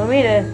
Pues no mires.